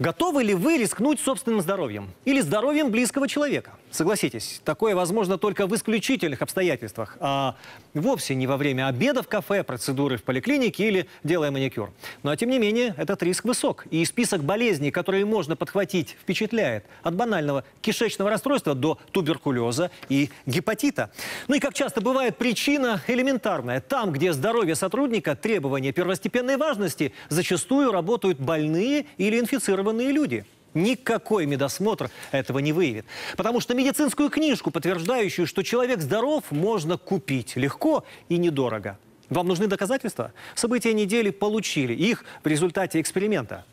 Готовы ли вы рискнуть собственным здоровьем? Или здоровьем близкого человека? Согласитесь, такое возможно только в исключительных обстоятельствах, а вовсе не во время обеда в кафе, процедуры в поликлинике или делая маникюр. Но тем не менее, этот риск высок. И список болезней, которые можно подхватить, впечатляет. От банального кишечного расстройства до туберкулеза и гепатита. Ну и как часто бывает, причина элементарная. Там, где здоровье сотрудника, требования первостепенной важности, зачастую работают больные или инфицированные люди. Никакой медосмотр этого не выявит. Потому что медицинскую книжку, подтверждающую, что человек здоров, можно купить легко и недорого. Вам нужны доказательства? События недели получили их в результате эксперимента.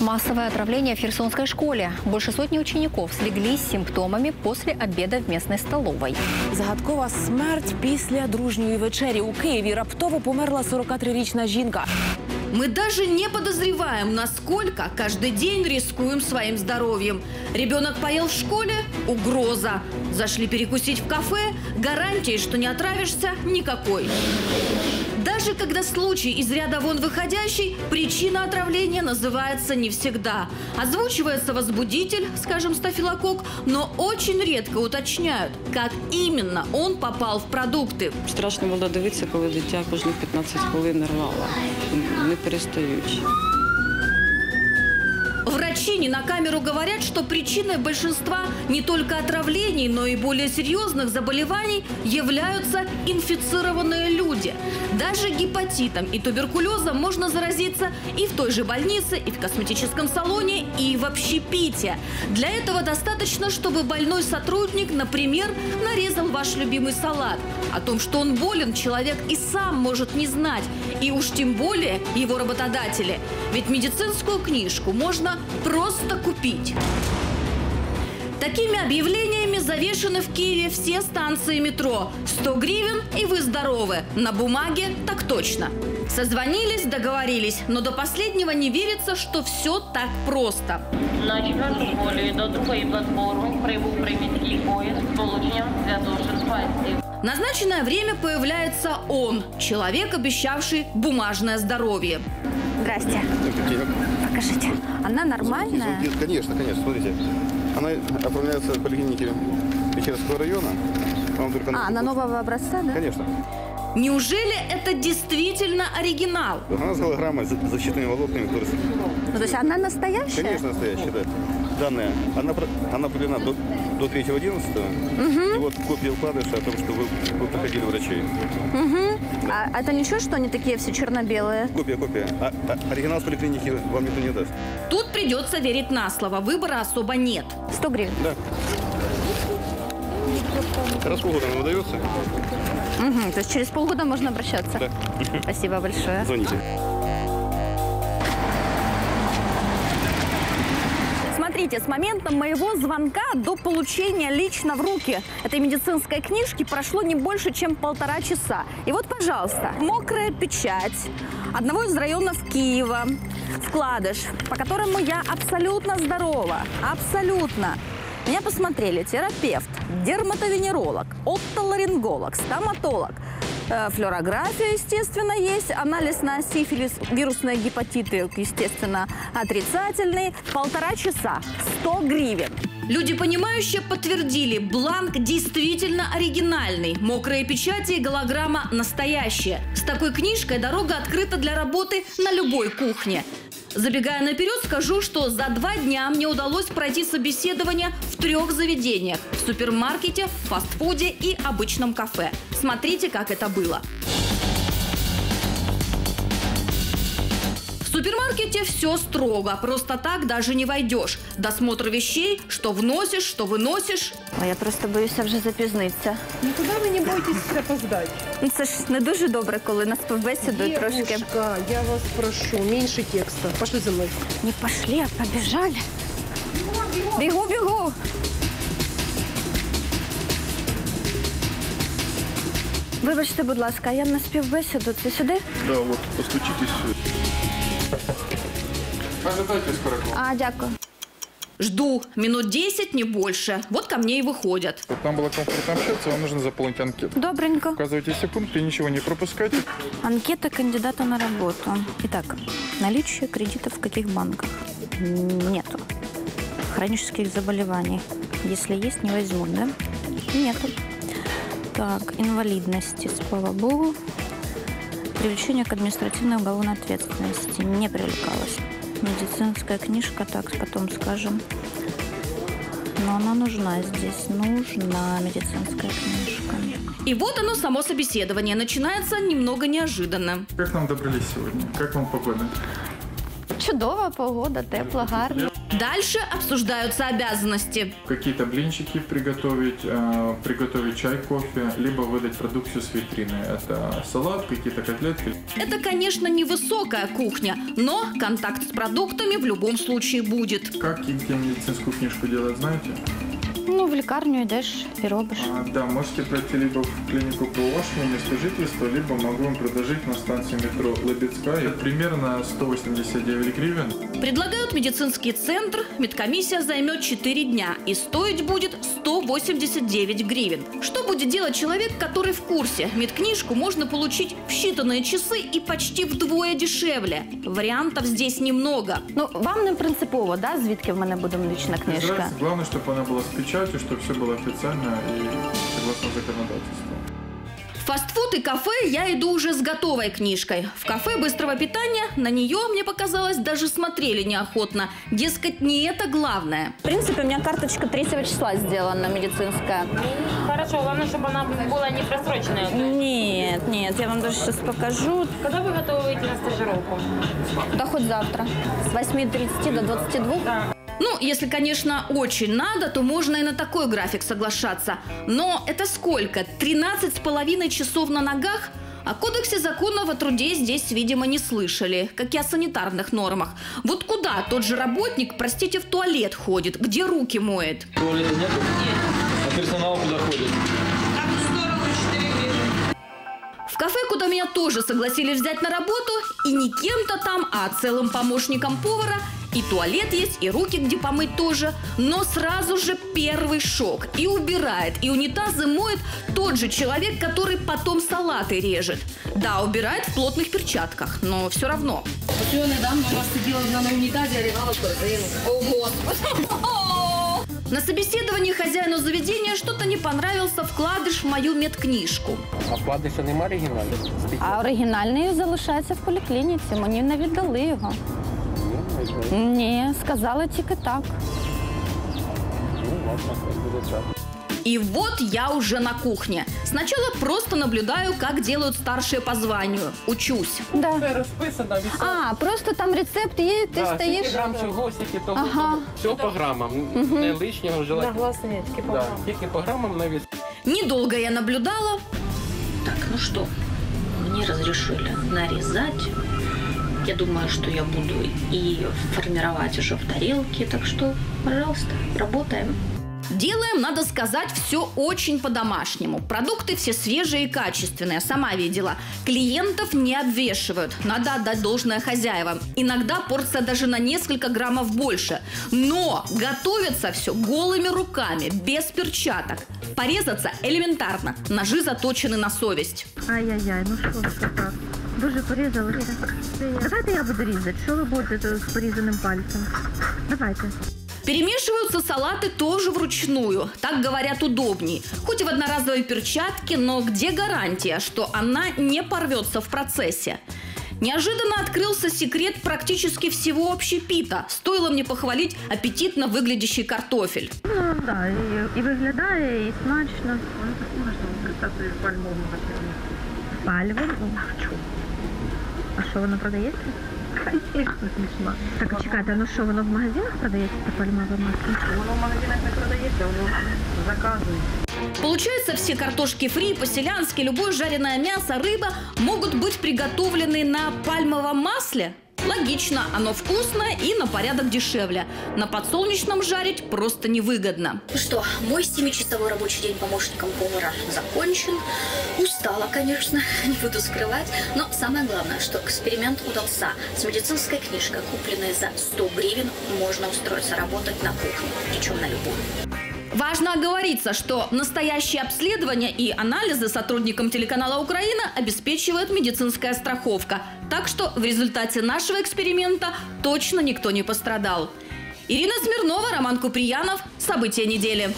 Массовое отравление в Херсонской школе. Больше сотни учеников слегли с симптомами после обеда в местной столовой. Загадкова смерть після дружньої вечері у Києві. Раптово померла 43-річна жінка. Мы даже не подозреваем, насколько каждый день рискуем своим здоровьем. Ребенок поел в школе – угроза. Зашли перекусить в кафе – гарантии, что не отравишься – никакой. Даже когда случай из ряда вон выходящий, причина отравления называется не всегда. Озвучивается возбудитель, скажем, стафилококк, но очень редко уточняют, как именно он попал в продукты. Страшно було дивитися, коли дитя кожні 15 хвилин рвало, не перестаючи. Врачи не на камеру говорят, что причиной большинства не только отравлений, но и более серьезных заболеваний являются инфицированные люди. Даже гепатитом и туберкулезом можно заразиться и в той же больнице, и в косметическом салоне, и в общепите. Для этого достаточно, чтобы больной сотрудник, например, нарезал ваш любимый салат. О том, что он болен, человек и сам может не знать. И уж тем более его работодатели. Ведь медицинскую книжку можно просто купить. Такими объявлениями завешены в Киеве все станции метро. 100 гривен и вы здоровы. На бумаге так точно. Созвонились, договорились, но до последнего не верится, что все так просто. На четверту школі до другої платформи прибув приміський поїзд з полученням Святошин-Спасів. Назначенное время появляется он, человек, обещавший бумажное здоровье. Здрасте. Покажите. Она нормальная? Нет, Конечно, конечно, смотрите. Она оформляется в поликлинике Печерского района. Вам только А, она нового образца, да? Конечно. Неужели это действительно оригинал? Она с голограммой, с защитными волокнами, которые... Ну, то есть она настоящая? Конечно, настоящая, да. Данная, она, она определена до, до 3.11. И вот копия вкладыша о том, что вы, вы проходили врачей. А это ничего, что они такие все черно-белые? Копия, копия. А, а оригинал с поликлиники вам никто не даст. Тут придется верить на слово, выбора особо нет. 100 гривен. Да. Раз в полгода она выдается, Мгм, То есть через полгода можно обращаться? Да. Спасибо большое. звоните. Смотрите, с момента моего звонка до получения лично в руки этой медицинской книжки прошло не больше, чем полтора часа. И вот, пожалуйста, мокрая печать одного из районов Киева, вкладыш, по которому я абсолютно здорова, абсолютно. Меня посмотрели терапевт, дерматовенеролог, оттоларинголог, стоматолог, Флюорография, естественно, есть. Анализ на сифилис, вирусные гепатиты, естественно, отрицательный. Полтора часа. 100 гривен. Люди, понимающие, подтвердили, бланк действительно оригинальный. Мокрые печати и голограмма настоящая. С такой книжкой дорога открыта для работы на любой кухне. Забегая наперед, скажу, что за два дня мне удалось пройти собеседование в трех заведениях. В супермаркете, в фастфуде и обычном кафе. Смотрите, как это было. супермаркете все строго. Просто так даже не войдешь. Досмотр вещей, что вносишь, что выносишь. А я просто боюся вже запізнитися. Нікуди ви не боїтесь опоздати. Ну, це ж не дуже добре, коли на співбесіду трошки. Девушка, я вас прошу, меньше текста. Пошли за мной. Не пошли, а побежали. Бегу, бегу. Вибачте, будь ласка, я на співбесіду. Це сюди? Да, вот, постучитесь. Ожидайте скоро. А, дякую. Жду минут 10, не больше. Вот ко мне и выходят. Чтобы нам было комфортно общаться, вам нужно заполнить анкету. Добренько. Указывайте все пункты, ничего не пропускайте. Анкета кандидата на работу. Итак, наличие кредитов в каких банках? Нету хронических заболеваний. Если есть, не возьму, да? Нету. Так, инвалидности, слава богу. Привлечение к административной уголовной ответственности не привлекалось. Медицинская книжка, так, потом скажем. Но она нужна здесь, нужна медицинская книжка. И вот оно, само собеседование, начинается немного неожиданно. Как нам добрались сегодня? Как вам погода? Чудова погода, тепло, гарно. Дальше обсуждаются обязанности. Какие-то блинчики приготовить, э, приготовить чай, кофе, либо выдать продукцию с витрины. Это салат, какие-то котлетки. Это, конечно, не высокая кухня, но контакт с продуктами в любом случае будет. Как и где медицинскую книжку делать, знаете? Ну, в лікарню йдеш і робиш. А, да, можете пройти либо в клинику по вашему месту жительства, либо могу вам предложить на станции метро Лебедская. Это примерно 189 гривен. Предлагают медицинский центр, медкомиссия займет 4 дня и стоить будет 189 гривен. Что будет делать человек, который в курсе? Медкнижку можно получить в считанные часы и почти вдвое дешевле. Вариантов здесь немного. Ну, вам не принципово, да, звідки в мене буде медична Без книжка? разницы. Главное, чтобы она была с печатью, чтобы все было официально и согласно законодательству. В фастфуд и кафе я иду уже с готовой книжкой. В кафе быстрого питания на нее, мне показалось, даже смотрели неохотно. Дескать, не это главное. В принципе, у меня карточка 3 числа сделана медицинская. Хорошо, главное, чтобы она была не просроченная. Нет, нет, я вам даже сейчас покажу. Когда вы готовы выйти на стажировку? Да хоть завтра. С 8.30 до 22. Ну, если, конечно, очень надо, то можно и на такой график соглашаться. Но это сколько? 13 с половиной часов на ногах? О кодексе законов о труде здесь, видимо, не слышали, как и о санитарных нормах. Вот куда тот же работник, простите, в туалет ходит, где руки моет? Туалета нету? Нет. А персонал куда ходит? В кафе, куда меня тоже согласились взять на работу, и не кем-то там, а целым помощником повара, и туалет есть, и руки где помыть тоже, но сразу же первый шок. И убирает, и унитазы моет тот же человек, который потом салаты режет. Да, убирает в плотных перчатках, но все равно. Оце недавно у нас сиділа на унітазі, рігала корзину. О, Господи! На собеседовании хозяину заведения что-то не понравился вкладыш в мою медкнижку. А вкладыша нема оригінальних? А оригінальний залишається в поліклініці. Мені не віддали його. Ні, сказали тільки так. Ну, ладно, буде так. И вот я уже на кухне. Сначала просто наблюдаю, как делают старшие по званию. Учусь. Да. Все розписано, від А, просто там рецепт є, ти Да, стоїш. скільки грам чого, скільки того. Ага. того. Все по грамам. Не лишнього желательно. Гласные, тільки Да, тільки по грамам на вес. Недолго я наблюдала. Так, ну что, мне разрешили нарезать. Я думаю, что я буду и формировать уже в тарелке, так что, пожалуйста, работаем. Делаем, надо сказать, все очень по-домашнему. Продукты все свежие и качественные, сама видела. Клиентов не обвешивают, надо отдать должное хозяевам. Иногда порция даже на несколько граммов больше. Но готовится все голыми руками, без перчаток. Порезаться элементарно, ножи заточены на совесть. Ай-яй-яй, ну що ж це так? Дуже порізалися. Давайте я буду різати. Що ви будете з порізаним пальцем? Давайте. Перемешиваются салаты тоже вручную. Так говорят удобней. Хоть и в одноразовой перчатке, но где гарантия, что она не порвется в процессе? Неожиданно открылся секрет практически всего общепита. Стоило мне похвалить аппетитно выглядящий картофель. Ну, да, і, і виглядає, і смачно. Пальвом? А що, воно продається? Звісно, смішно. Так, чекайте, ну що, воно в магазинах продається, це пальмове масло? Воно в магазинах не продається, воно заказують. Получается, все картошки фри, по-селянски, любое жареное мясо, рыба могут быть приготовлены на пальмовом масле? Логично, оно вкусное и на порядок дешевле. На подсолнечном жарить просто невыгодно. Ну что, мой 7-часовой рабочий день помощником повара закончен. Устала, конечно, не буду скрывать. Но самое главное, что эксперимент удался. С медицинской книжкой, купленной за 100 гривен, можно устроиться работать на кухне, причем на любую. Важно оговориться, что настоящее обследование и анализы сотрудникам телеканала «Украина» обеспечивает медицинская страховка. Так что в результате нашего эксперимента точно никто не пострадал. Ирина Смирнова, Роман Куприянов. События недели.